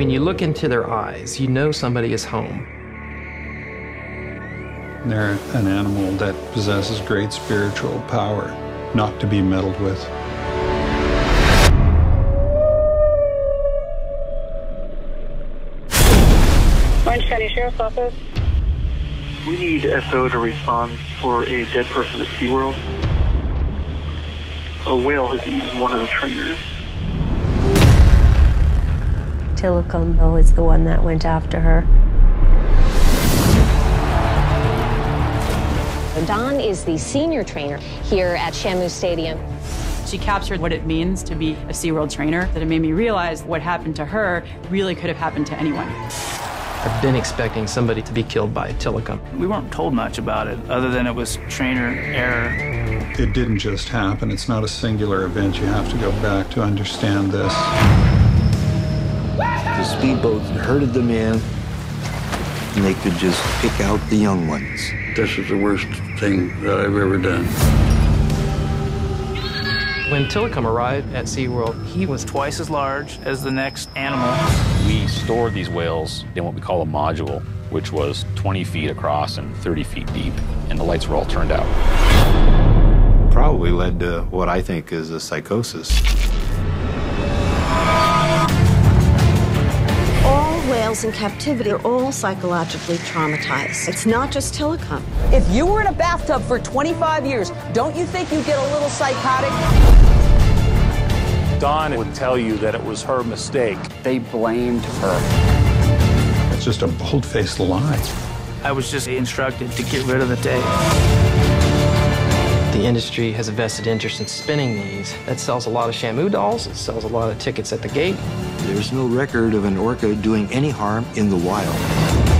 When you look into their eyes, you know somebody is home. They're an animal that possesses great spiritual power, not to be meddled with. Orange County Sheriff's Office. We need SO to respond for a dead person at SeaWorld. A whale has eaten one of the trainers. Tilikum though is the one that went after her. Dawn is the senior trainer here at Shamu Stadium. She captured what it means to be a SeaWorld trainer, that it made me realize what happened to her really could have happened to anyone. I've been expecting somebody to be killed by a Tilikum. We weren't told much about it, other than it was trainer error. It didn't just happen. It's not a singular event. You have to go back to understand this. The speedboat herded them in, and they could just pick out the young ones. This is the worst thing that I've ever done. When Tilikum arrived at SeaWorld, he was twice as large as the next animal. We stored these whales in what we call a module, which was 20 feet across and 30 feet deep, and the lights were all turned out. Probably led to what I think is a psychosis. Whales in captivity are all psychologically traumatized. It's not just Tilikum. If you were in a bathtub for 25 years, don't you think you'd get a little psychotic? Dawn would tell you that it was her mistake. They blamed her. It's just a bold-faced lie. I was just instructed to get rid of the tape. Industry has a vested interest in spinning these. That sells a lot of Shamu dolls. It sells a lot of tickets at the gate. There's no record of an orca doing any harm in the wild.